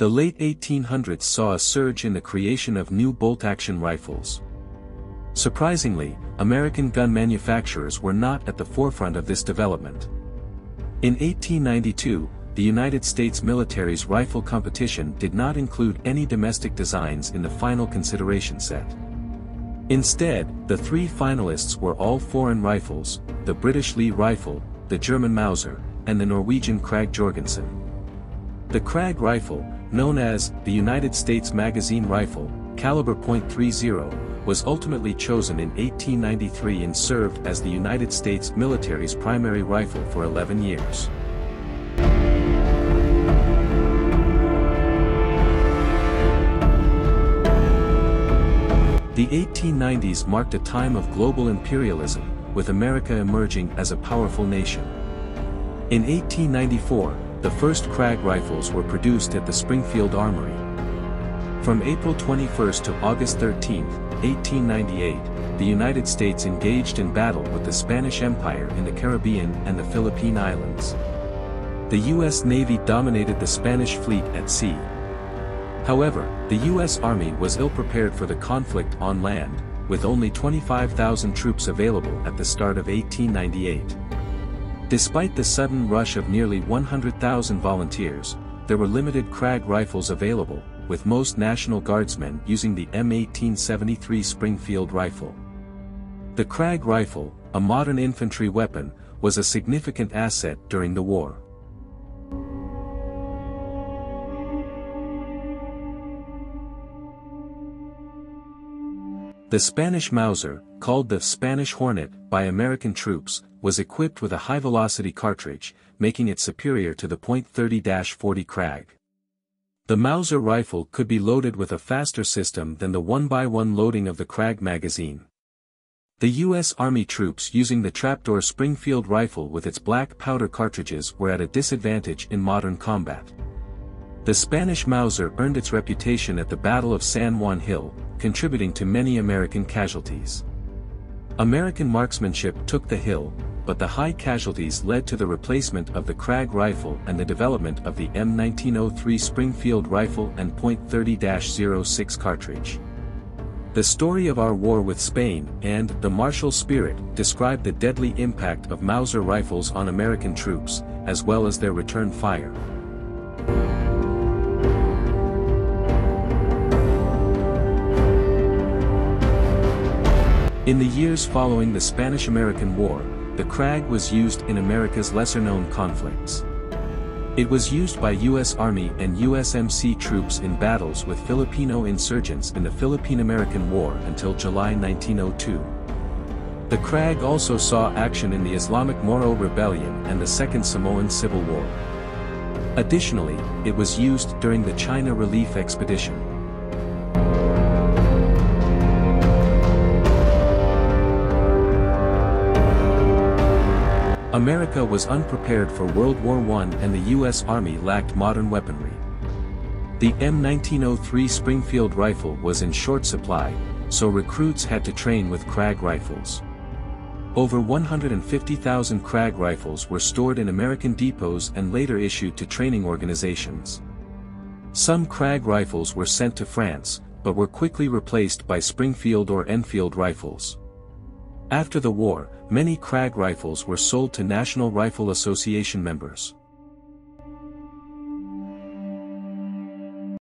The late 1800s saw a surge in the creation of new bolt-action rifles. Surprisingly, American gun manufacturers were not at the forefront of this development. In 1892, the United States military's rifle competition did not include any domestic designs in the final consideration set. Instead, the three finalists were all foreign rifles, the British Lee rifle, the German Mauser, and the Norwegian Krag Jorgensen. The Krag rifle, known as the United States Magazine Rifle, caliber .30, was ultimately chosen in 1893 and served as the United States military's primary rifle for 11 years. The 1890s marked a time of global imperialism, with America emerging as a powerful nation. In 1894, the first Krag rifles were produced at the Springfield Armory. From April 21 to August 13, 1898, the United States engaged in battle with the Spanish Empire in the Caribbean and the Philippine Islands. The U.S. Navy dominated the Spanish fleet at sea, However, the U.S. Army was ill-prepared for the conflict on land, with only 25,000 troops available at the start of 1898. Despite the sudden rush of nearly 100,000 volunteers, there were limited Krag rifles available, with most National Guardsmen using the M1873 Springfield rifle. The Krag rifle, a modern infantry weapon, was a significant asset during the war. The Spanish Mauser, called the Spanish Hornet by American troops, was equipped with a high-velocity cartridge, making it superior to the .30-40 Krag. The Mauser rifle could be loaded with a faster system than the 1x1 loading of the Krag magazine. The U.S. Army troops using the trapdoor Springfield rifle with its black powder cartridges were at a disadvantage in modern combat. The Spanish Mauser earned its reputation at the Battle of San Juan Hill, contributing to many American casualties. American marksmanship took the hill, but the high casualties led to the replacement of the Krag rifle and the development of the M1903 Springfield rifle and .30-06 cartridge. The story of our war with Spain and the martial spirit describe the deadly impact of Mauser rifles on American troops, as well as their return fire. In the years following the Spanish-American War, the Krag was used in America's lesser-known conflicts. It was used by U.S. Army and USMC troops in battles with Filipino insurgents in the Philippine-American War until July 1902. The Krag also saw action in the Islamic Moro Rebellion and the Second Samoan Civil War. Additionally, it was used during the China Relief Expedition. America was unprepared for World War I and the U.S. Army lacked modern weaponry. The M1903 Springfield rifle was in short supply, so recruits had to train with Krag rifles. Over 150,000 Krag rifles were stored in American depots and later issued to training organizations. Some Krag rifles were sent to France, but were quickly replaced by Springfield or Enfield rifles. After the war, Many Krag rifles were sold to National Rifle Association members.